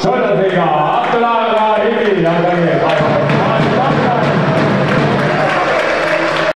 Schau dir, Digga!